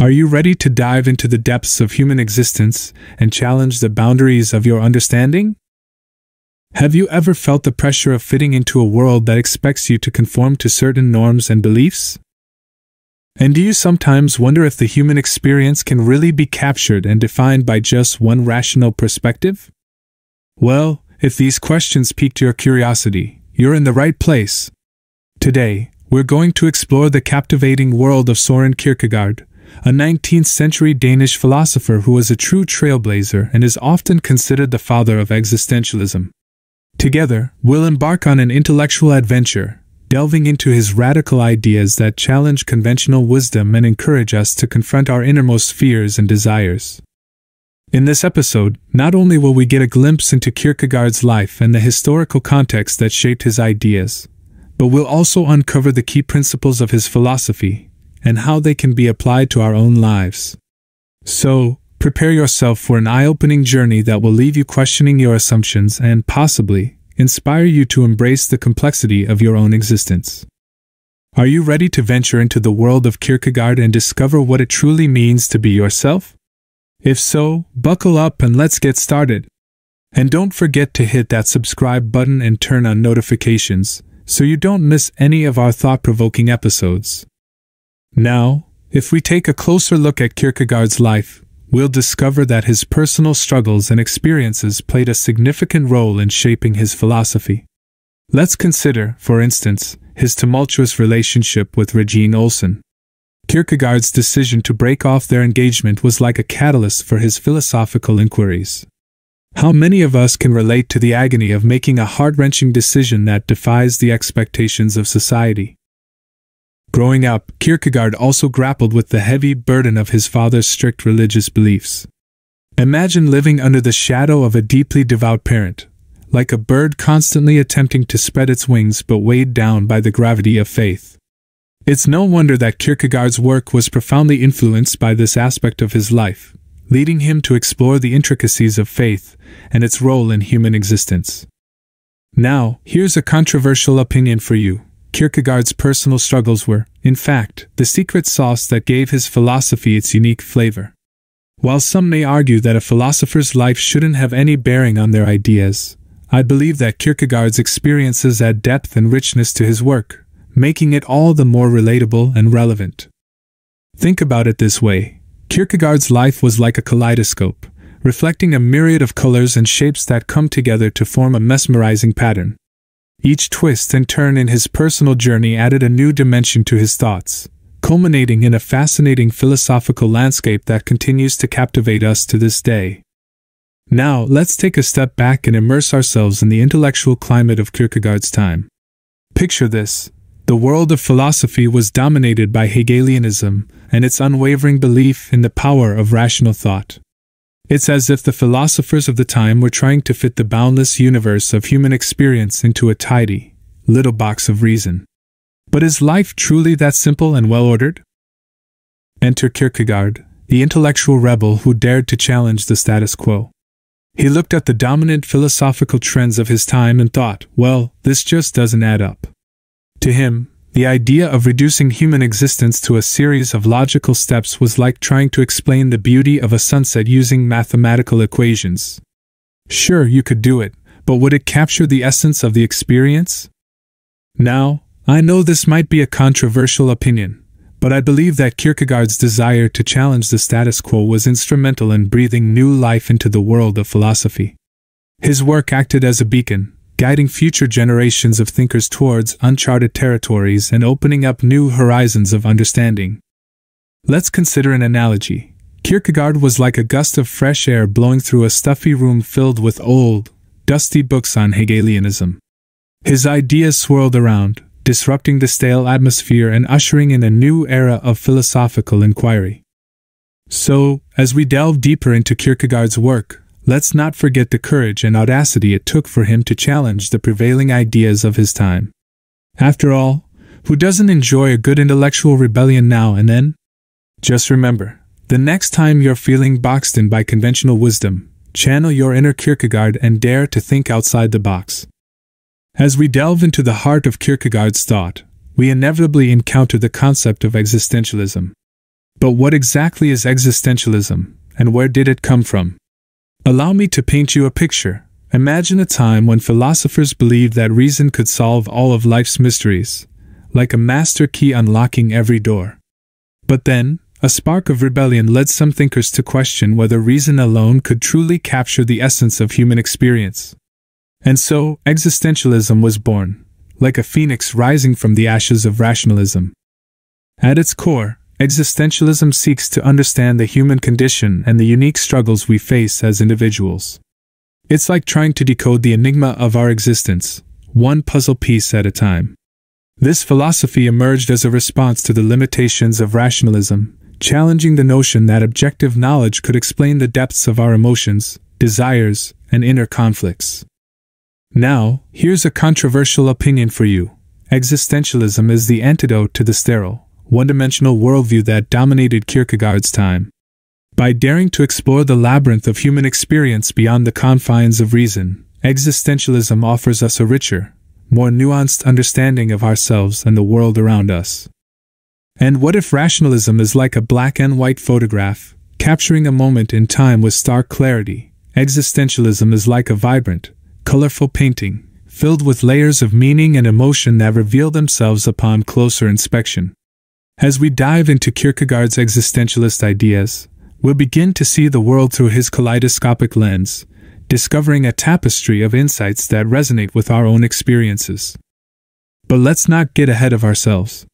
Are you ready to dive into the depths of human existence and challenge the boundaries of your understanding? Have you ever felt the pressure of fitting into a world that expects you to conform to certain norms and beliefs? And do you sometimes wonder if the human experience can really be captured and defined by just one rational perspective? Well, if these questions piqued your curiosity, you're in the right place. Today, we're going to explore the captivating world of Soren Kierkegaard, a 19th century Danish philosopher who was a true trailblazer and is often considered the father of existentialism. Together, we'll embark on an intellectual adventure, delving into his radical ideas that challenge conventional wisdom and encourage us to confront our innermost fears and desires. In this episode, not only will we get a glimpse into Kierkegaard's life and the historical context that shaped his ideas, but we'll also uncover the key principles of his philosophy and how they can be applied to our own lives. So, Prepare yourself for an eye opening journey that will leave you questioning your assumptions and, possibly, inspire you to embrace the complexity of your own existence. Are you ready to venture into the world of Kierkegaard and discover what it truly means to be yourself? If so, buckle up and let's get started. And don't forget to hit that subscribe button and turn on notifications so you don't miss any of our thought provoking episodes. Now, if we take a closer look at Kierkegaard's life, we'll discover that his personal struggles and experiences played a significant role in shaping his philosophy. Let's consider, for instance, his tumultuous relationship with Regine Olsen. Kierkegaard's decision to break off their engagement was like a catalyst for his philosophical inquiries. How many of us can relate to the agony of making a heart wrenching decision that defies the expectations of society? Growing up, Kierkegaard also grappled with the heavy burden of his father's strict religious beliefs. Imagine living under the shadow of a deeply devout parent, like a bird constantly attempting to spread its wings but weighed down by the gravity of faith. It's no wonder that Kierkegaard's work was profoundly influenced by this aspect of his life, leading him to explore the intricacies of faith and its role in human existence. Now, here's a controversial opinion for you. Kierkegaard's personal struggles were, in fact, the secret sauce that gave his philosophy its unique flavor. While some may argue that a philosopher's life shouldn't have any bearing on their ideas, I believe that Kierkegaard's experiences add depth and richness to his work, making it all the more relatable and relevant. Think about it this way Kierkegaard's life was like a kaleidoscope, reflecting a myriad of colors and shapes that come together to form a mesmerizing pattern. Each twist and turn in his personal journey added a new dimension to his thoughts, culminating in a fascinating philosophical landscape that continues to captivate us to this day. Now, let's take a step back and immerse ourselves in the intellectual climate of Kierkegaard's time. Picture this the world of philosophy was dominated by Hegelianism and its unwavering belief in the power of rational thought. It's as if the philosophers of the time were trying to fit the boundless universe of human experience into a tidy, little box of reason. But is life truly that simple and well ordered? Enter Kierkegaard, the intellectual rebel who dared to challenge the status quo. He looked at the dominant philosophical trends of his time and thought, well, this just doesn't add up. To him, the idea of reducing human existence to a series of logical steps was like trying to explain the beauty of a sunset using mathematical equations. Sure, you could do it, but would it capture the essence of the experience? Now, I know this might be a controversial opinion, but I believe that Kierkegaard's desire to challenge the status quo was instrumental in breathing new life into the world of philosophy. His work acted as a beacon, guiding future generations of thinkers towards uncharted territories and opening up new horizons of understanding. Let's consider an analogy. Kierkegaard was like a gust of fresh air blowing through a stuffy room filled with old, dusty books on Hegelianism. His ideas swirled around, disrupting the stale atmosphere and ushering in a new era of philosophical inquiry. So, as we delve deeper into Kierkegaard's work, Let's not forget the courage and audacity it took for him to challenge the prevailing ideas of his time. After all, who doesn't enjoy a good intellectual rebellion now and then? Just remember, the next time you're feeling boxed in by conventional wisdom, channel your inner Kierkegaard and dare to think outside the box. As we delve into the heart of Kierkegaard's thought, we inevitably encounter the concept of existentialism. But what exactly is existentialism, and where did it come from? Allow me to paint you a picture. Imagine a time when philosophers believed that reason could solve all of life's mysteries, like a master key unlocking every door. But then, a spark of rebellion led some thinkers to question whether reason alone could truly capture the essence of human experience. And so, existentialism was born, like a phoenix rising from the ashes of rationalism. At its core, existentialism seeks to understand the human condition and the unique struggles we face as individuals. It's like trying to decode the enigma of our existence, one puzzle piece at a time. This philosophy emerged as a response to the limitations of rationalism, challenging the notion that objective knowledge could explain the depths of our emotions, desires, and inner conflicts. Now, here's a controversial opinion for you. Existentialism is the antidote to the sterile, one dimensional worldview that dominated Kierkegaard's time. By daring to explore the labyrinth of human experience beyond the confines of reason, existentialism offers us a richer, more nuanced understanding of ourselves and the world around us. And what if rationalism is like a black and white photograph, capturing a moment in time with stark clarity? Existentialism is like a vibrant, colorful painting, filled with layers of meaning and emotion that reveal themselves upon closer inspection. As we dive into Kierkegaard's existentialist ideas, we'll begin to see the world through his kaleidoscopic lens, discovering a tapestry of insights that resonate with our own experiences. But let's not get ahead of ourselves.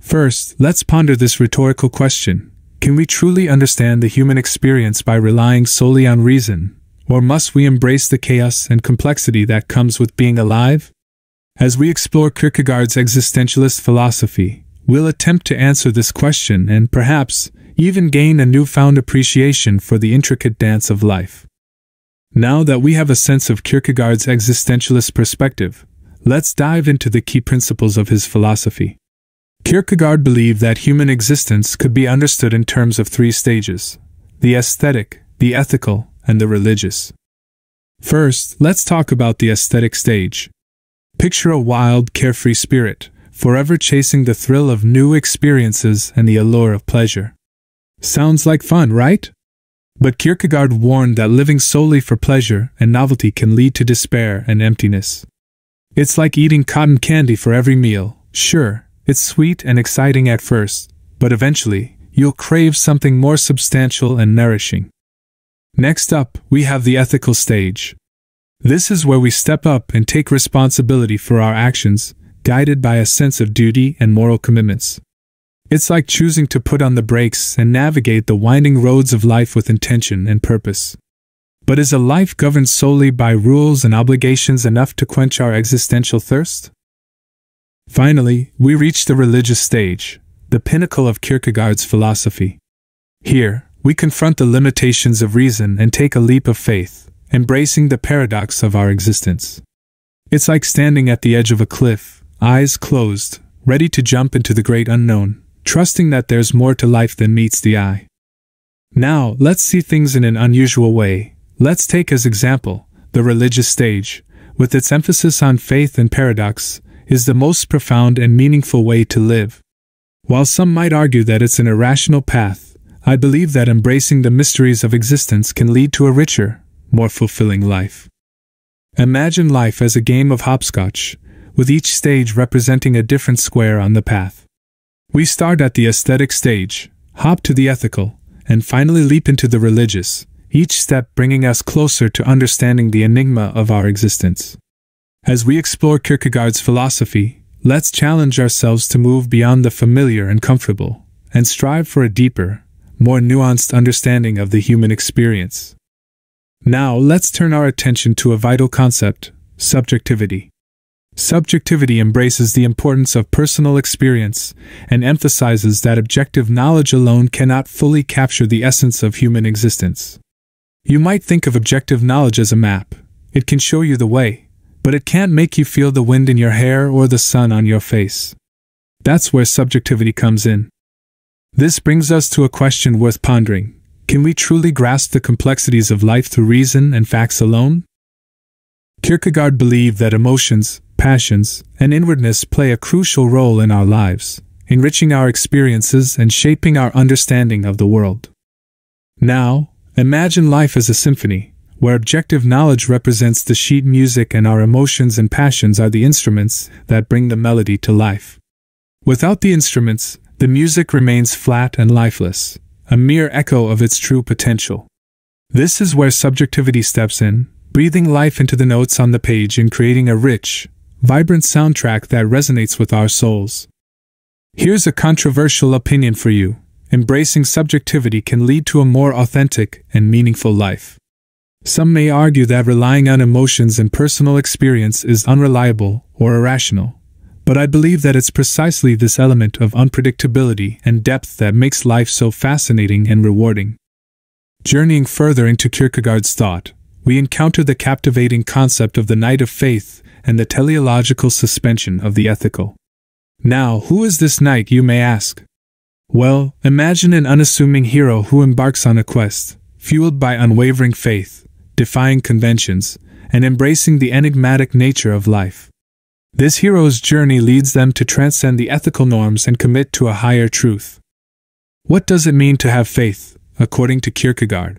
First, let's ponder this rhetorical question Can we truly understand the human experience by relying solely on reason, or must we embrace the chaos and complexity that comes with being alive? As we explore Kierkegaard's existentialist philosophy, we'll attempt to answer this question and perhaps even gain a newfound appreciation for the intricate dance of life. Now that we have a sense of Kierkegaard's existentialist perspective, let's dive into the key principles of his philosophy. Kierkegaard believed that human existence could be understood in terms of three stages the aesthetic, the ethical, and the religious. First, let's talk about the aesthetic stage. Picture a wild, carefree spirit, forever chasing the thrill of new experiences and the allure of pleasure. Sounds like fun, right? But Kierkegaard warned that living solely for pleasure and novelty can lead to despair and emptiness. It's like eating cotton candy for every meal. Sure, it's sweet and exciting at first, but eventually, you'll crave something more substantial and nourishing. Next up, we have the ethical stage. This is where we step up and take responsibility for our actions, guided by a sense of duty and moral commitments. It's like choosing to put on the brakes and navigate the winding roads of life with intention and purpose. But is a life governed solely by rules and obligations enough to quench our existential thirst? Finally, we reach the religious stage, the pinnacle of Kierkegaard's philosophy. Here, we confront the limitations of reason and take a leap of faith, embracing the paradox of our existence. It's like standing at the edge of a cliff, eyes closed, ready to jump into the great unknown trusting that there's more to life than meets the eye. Now, let's see things in an unusual way. Let's take as example the religious stage, with its emphasis on faith and paradox, is the most profound and meaningful way to live. While some might argue that it's an irrational path, I believe that embracing the mysteries of existence can lead to a richer, more fulfilling life. Imagine life as a game of hopscotch, with each stage representing a different square on the path. We start at the aesthetic stage, hop to the ethical, and finally leap into the religious, each step bringing us closer to understanding the enigma of our existence. As we explore Kierkegaard's philosophy, let's challenge ourselves to move beyond the familiar and comfortable, and strive for a deeper, more nuanced understanding of the human experience. Now, let's turn our attention to a vital concept subjectivity. Subjectivity embraces the importance of personal experience and emphasizes that objective knowledge alone cannot fully capture the essence of human existence. You might think of objective knowledge as a map. It can show you the way, but it can't make you feel the wind in your hair or the sun on your face. That's where subjectivity comes in. This brings us to a question worth pondering. Can we truly grasp the complexities of life through reason and facts alone? Kierkegaard believed that emotions, passions, and inwardness play a crucial role in our lives, enriching our experiences and shaping our understanding of the world. Now, imagine life as a symphony, where objective knowledge represents the sheet music and our emotions and passions are the instruments that bring the melody to life. Without the instruments, the music remains flat and lifeless, a mere echo of its true potential. This is where subjectivity steps in, breathing life into the notes on the page and creating a rich, vibrant soundtrack that resonates with our souls. Here's a controversial opinion for you embracing subjectivity can lead to a more authentic and meaningful life. Some may argue that relying on emotions and personal experience is unreliable or irrational, but I believe that it's precisely this element of unpredictability and depth that makes life so fascinating and rewarding. Journeying further into Kierkegaard's thought, we encounter the captivating concept of the knight of faith and the teleological suspension of the ethical. Now, who is this knight, you may ask? Well, imagine an unassuming hero who embarks on a quest, fueled by unwavering faith, defying conventions, and embracing the enigmatic nature of life. This hero's journey leads them to transcend the ethical norms and commit to a higher truth. What does it mean to have faith, according to Kierkegaard?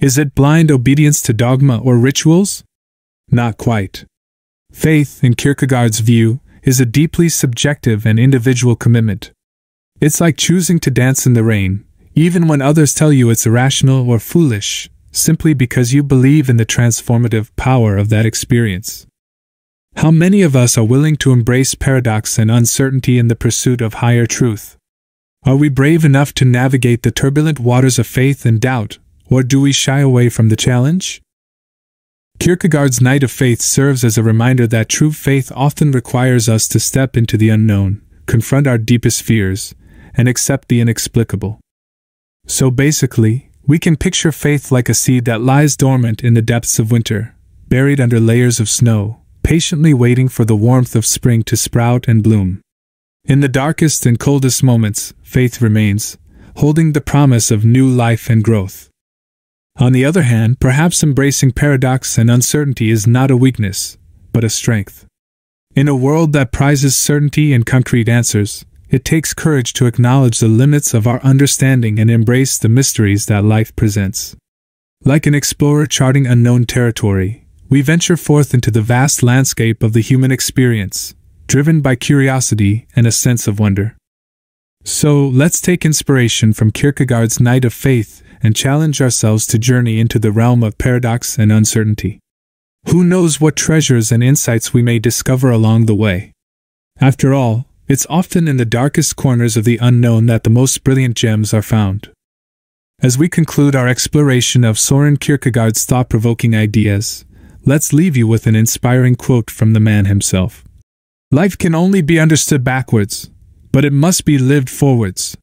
Is it blind obedience to dogma or rituals? Not quite. Faith, in Kierkegaard's view, is a deeply subjective and individual commitment. It's like choosing to dance in the rain, even when others tell you it's irrational or foolish, simply because you believe in the transformative power of that experience. How many of us are willing to embrace paradox and uncertainty in the pursuit of higher truth? Are we brave enough to navigate the turbulent waters of faith and doubt, or do we shy away from the challenge? Kierkegaard's Knight of Faith serves as a reminder that true faith often requires us to step into the unknown, confront our deepest fears, and accept the inexplicable. So basically, we can picture faith like a seed that lies dormant in the depths of winter, buried under layers of snow, patiently waiting for the warmth of spring to sprout and bloom. In the darkest and coldest moments, faith remains, holding the promise of new life and growth. On the other hand, perhaps embracing paradox and uncertainty is not a weakness, but a strength. In a world that prizes certainty and concrete answers, it takes courage to acknowledge the limits of our understanding and embrace the mysteries that life presents. Like an explorer charting unknown territory, we venture forth into the vast landscape of the human experience, driven by curiosity and a sense of wonder. So, let's take inspiration from Kierkegaard's Knight of Faith and challenge ourselves to journey into the realm of paradox and uncertainty. Who knows what treasures and insights we may discover along the way? After all, it's often in the darkest corners of the unknown that the most brilliant gems are found. As we conclude our exploration of Soren Kierkegaard's thought provoking ideas, let's leave you with an inspiring quote from the man himself. Life can only be understood backwards, but it must be lived forwards.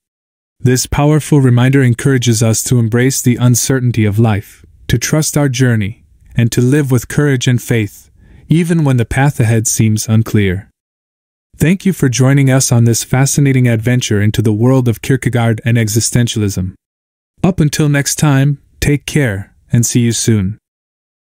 This powerful reminder encourages us to embrace the uncertainty of life, to trust our journey, and to live with courage and faith, even when the path ahead seems unclear. Thank you for joining us on this fascinating adventure into the world of Kierkegaard and existentialism. Up until next time, take care, and see you soon.